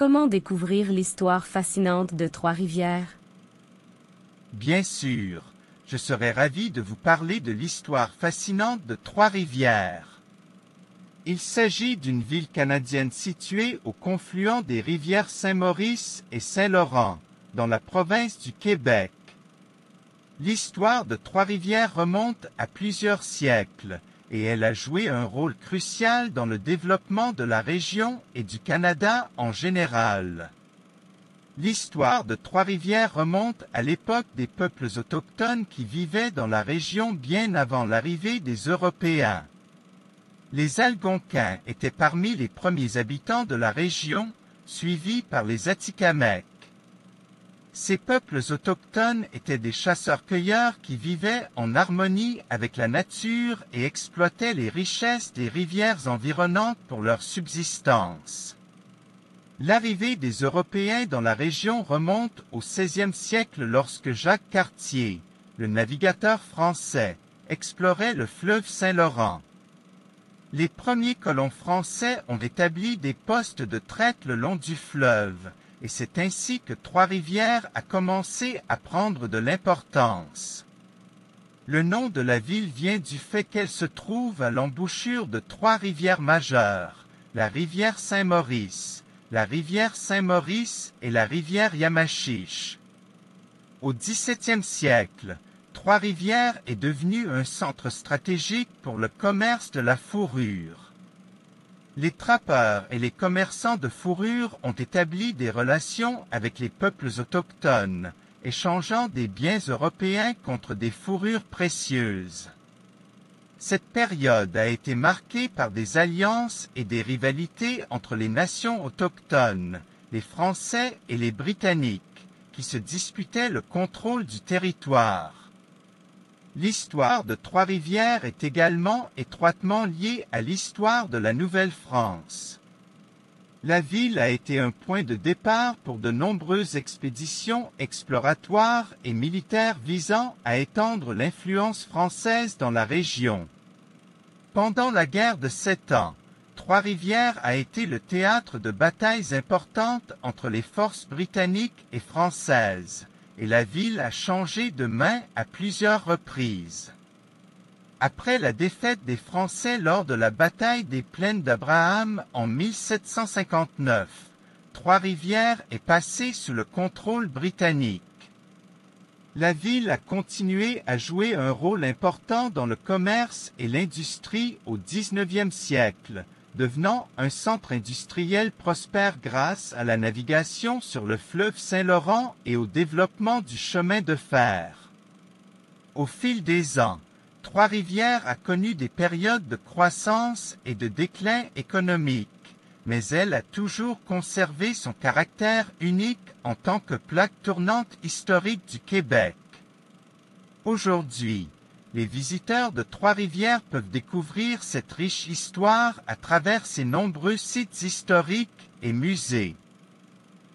Comment découvrir l'histoire fascinante de Trois-Rivières? Bien sûr, je serais ravi de vous parler de l'histoire fascinante de Trois-Rivières. Il s'agit d'une ville canadienne située au confluent des rivières Saint-Maurice et Saint-Laurent, dans la province du Québec. L'histoire de Trois-Rivières remonte à plusieurs siècles, et elle a joué un rôle crucial dans le développement de la région et du Canada en général. L'histoire de Trois-Rivières remonte à l'époque des peuples autochtones qui vivaient dans la région bien avant l'arrivée des Européens. Les Algonquins étaient parmi les premiers habitants de la région, suivis par les Atikamekw. Ces peuples autochtones étaient des chasseurs-cueilleurs qui vivaient en harmonie avec la nature et exploitaient les richesses des rivières environnantes pour leur subsistance. L'arrivée des Européens dans la région remonte au XVIe siècle lorsque Jacques Cartier, le navigateur français, explorait le fleuve Saint-Laurent. Les premiers colons français ont établi des postes de traite le long du fleuve, et c'est ainsi que Trois-Rivières a commencé à prendre de l'importance. Le nom de la ville vient du fait qu'elle se trouve à l'embouchure de trois rivières majeures, la rivière Saint-Maurice, la rivière Saint-Maurice et la rivière Yamachiche. Au XVIIe siècle, Trois-Rivières est devenu un centre stratégique pour le commerce de la fourrure. Les trappeurs et les commerçants de fourrure ont établi des relations avec les peuples autochtones, échangeant des biens européens contre des fourrures précieuses. Cette période a été marquée par des alliances et des rivalités entre les nations autochtones, les Français et les Britanniques, qui se disputaient le contrôle du territoire. L'histoire de Trois-Rivières est également étroitement liée à l'histoire de la Nouvelle-France. La ville a été un point de départ pour de nombreuses expéditions exploratoires et militaires visant à étendre l'influence française dans la région. Pendant la guerre de Sept Ans, Trois-Rivières a été le théâtre de batailles importantes entre les forces britanniques et françaises et la ville a changé de main à plusieurs reprises. Après la défaite des Français lors de la bataille des plaines d'Abraham en 1759, Trois-Rivières est passée sous le contrôle britannique. La ville a continué à jouer un rôle important dans le commerce et l'industrie au XIXe siècle, devenant un centre industriel prospère grâce à la navigation sur le fleuve Saint-Laurent et au développement du chemin de fer. Au fil des ans, Trois-Rivières a connu des périodes de croissance et de déclin économique, mais elle a toujours conservé son caractère unique en tant que plaque tournante historique du Québec. Aujourd'hui, les visiteurs de Trois-Rivières peuvent découvrir cette riche histoire à travers ses nombreux sites historiques et musées.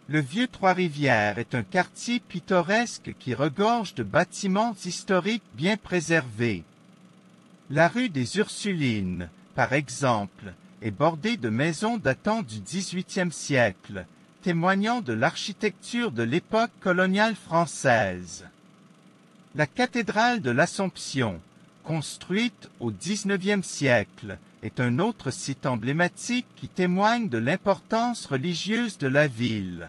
Le vieux Trois-Rivières est un quartier pittoresque qui regorge de bâtiments historiques bien préservés. La rue des Ursulines, par exemple, est bordée de maisons datant du XVIIIe siècle, témoignant de l'architecture de l'époque coloniale française. La cathédrale de l'Assomption, construite au XIXe siècle, est un autre site emblématique qui témoigne de l'importance religieuse de la ville.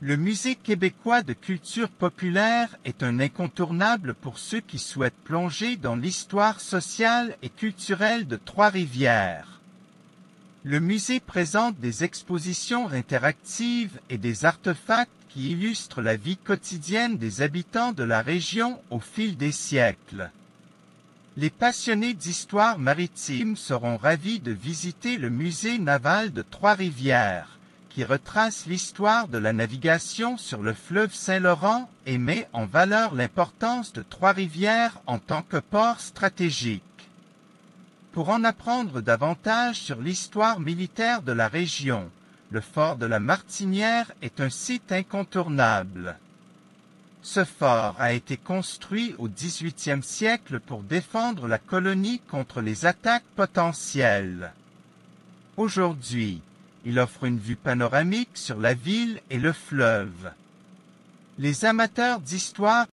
Le Musée québécois de culture populaire est un incontournable pour ceux qui souhaitent plonger dans l'histoire sociale et culturelle de Trois-Rivières. Le musée présente des expositions interactives et des artefacts qui illustre la vie quotidienne des habitants de la région au fil des siècles. Les passionnés d'histoire maritime seront ravis de visiter le musée naval de Trois-Rivières, qui retrace l'histoire de la navigation sur le fleuve Saint-Laurent et met en valeur l'importance de Trois-Rivières en tant que port stratégique. Pour en apprendre davantage sur l'histoire militaire de la région, le fort de la Martinière est un site incontournable. Ce fort a été construit au XVIIIe siècle pour défendre la colonie contre les attaques potentielles. Aujourd'hui, Il offre une vue panoramique sur la ville et le fleuve. Les amateurs d'histoire